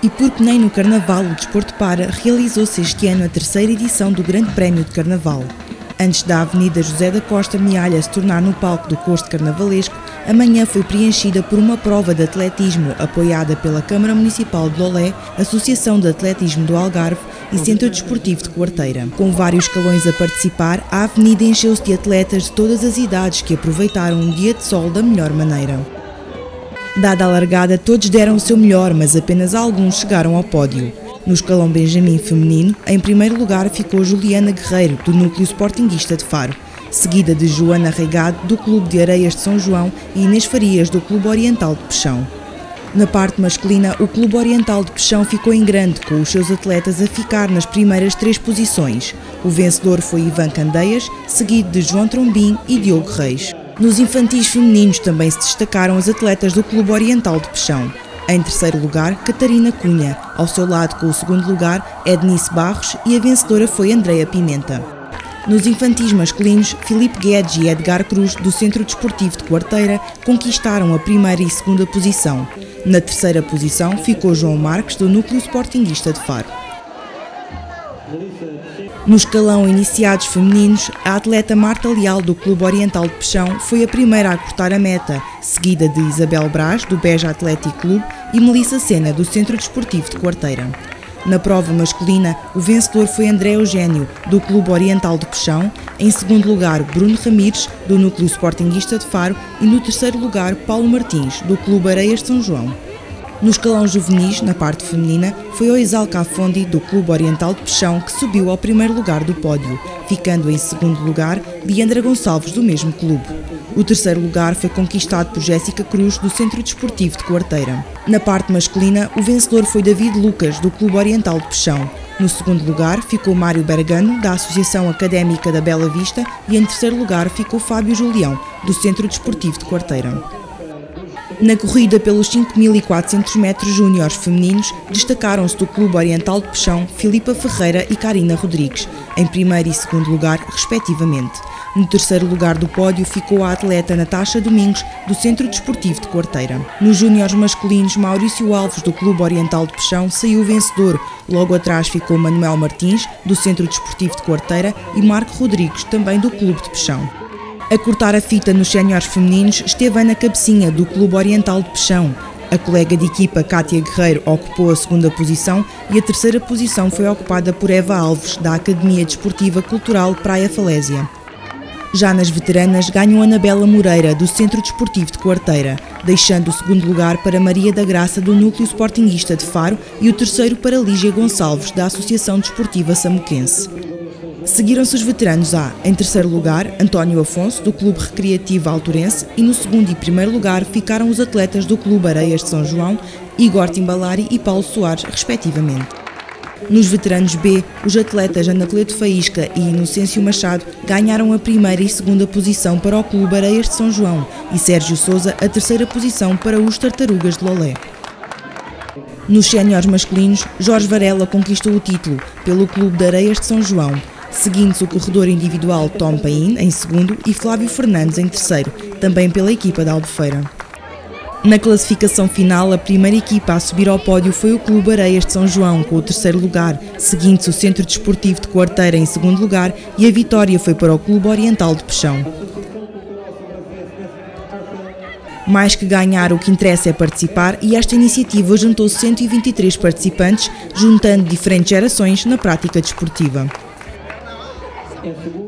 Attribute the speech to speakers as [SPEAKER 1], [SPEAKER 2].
[SPEAKER 1] E porque nem no Carnaval o desporto para, realizou-se este ano a terceira edição do Grande Prémio de Carnaval. Antes da Avenida José da Costa Mialha se tornar no palco do Costo Carnavalesco, a manhã foi preenchida por uma prova de atletismo apoiada pela Câmara Municipal de Lolé, Associação de Atletismo do Algarve e Centro Desportivo de Quarteira. Com vários escalões a participar, a avenida encheu-se de atletas de todas as idades que aproveitaram um dia de sol da melhor maneira. Dada a largada, todos deram o seu melhor, mas apenas alguns chegaram ao pódio. No escalão Benjamin feminino, em primeiro lugar ficou Juliana Guerreiro, do Núcleo Sportinguista de Faro, seguida de Joana Regado, do Clube de Areias de São João, e Inês Farias, do Clube Oriental de Peixão. Na parte masculina, o Clube Oriental de Peixão ficou em grande, com os seus atletas a ficar nas primeiras três posições. O vencedor foi Ivan Candeias, seguido de João Trombim e Diogo Reis. Nos infantis femininos também se destacaram as atletas do Clube Oriental de Peixão. Em terceiro lugar, Catarina Cunha. Ao seu lado, com o segundo lugar, Ednice Barros e a vencedora foi Andreia Pimenta. Nos infantis masculinos, Filipe Guedes e Edgar Cruz, do Centro Desportivo de Quarteira, conquistaram a primeira e segunda posição. Na terceira posição ficou João Marques, do Núcleo Sportinguista de Faro. No escalão iniciados femininos, a atleta Marta Leal, do Clube Oriental de Peixão, foi a primeira a cortar a meta, seguida de Isabel Brás, do Beja Atlético Clube, e Melissa Sena, do Centro Desportivo de Quarteira. Na prova masculina, o vencedor foi André Eugênio, do Clube Oriental de Peixão, em segundo lugar Bruno Ramires, do Núcleo Sportinguista de Faro e no terceiro lugar Paulo Martins, do Clube Areias de São João. No escalão juvenis, na parte feminina, foi o Isal Cafondi, do Clube Oriental de Peixão, que subiu ao primeiro lugar do pódio, ficando em segundo lugar Leandra Gonçalves, do mesmo clube. O terceiro lugar foi conquistado por Jéssica Cruz, do Centro Desportivo de Quarteira. Na parte masculina, o vencedor foi David Lucas, do Clube Oriental de Peixão. No segundo lugar ficou Mário Bergano, da Associação Académica da Bela Vista, e em terceiro lugar ficou Fábio Julião, do Centro Desportivo de Quarteira. Na corrida pelos 5.400 metros júniores femininos, destacaram-se do Clube Oriental de Peixão Filipa Ferreira e Karina Rodrigues, em primeiro e segundo lugar, respectivamente. No terceiro lugar do pódio ficou a atleta Natasha Domingos, do Centro Desportivo de Quarteira. Nos júniores masculinos, Maurício Alves, do Clube Oriental de Peixão, saiu vencedor. Logo atrás ficou Manuel Martins, do Centro Desportivo de Quarteira, e Marco Rodrigues, também do Clube de Peixão. A cortar a fita nos séniores femininos esteve Ana Cabecinha, do Clube Oriental de Peixão. A colega de equipa Cátia Guerreiro ocupou a segunda posição e a terceira posição foi ocupada por Eva Alves, da Academia Desportiva Cultural Praia Falésia. Já nas veteranas, ganhou Anabela Moreira, do Centro Desportivo de Quarteira, deixando o segundo lugar para Maria da Graça, do Núcleo Sportinguista de Faro, e o terceiro para Lígia Gonçalves, da Associação Desportiva Samuquense. Seguiram-se os veteranos A, em terceiro lugar, António Afonso, do Clube Recreativo Alturense, e no segundo e primeiro lugar ficaram os atletas do Clube Areias de São João, Igor Timbalari e Paulo Soares, respectivamente. Nos veteranos B, os atletas Anacleto Faísca e Inocêncio Machado ganharam a primeira e segunda posição para o Clube Areias de São João e Sérgio Souza a terceira posição para os Tartarugas de Lolé. Nos séniores masculinos, Jorge Varela conquistou o título pelo Clube de Areias de São João seguindo-se o corredor individual Tom Pain em segundo e Flávio Fernandes em terceiro, também pela equipa da Albufeira. Na classificação final, a primeira equipa a subir ao pódio foi o Clube Areias de São João, com o terceiro lugar, seguindo-se o Centro Desportivo de Quarteira em segundo lugar e a vitória foi para o Clube Oriental de Peixão. Mais que ganhar, o que interessa é participar e esta iniciativa juntou 123 participantes, juntando diferentes gerações na prática desportiva.
[SPEAKER 2] É seguro.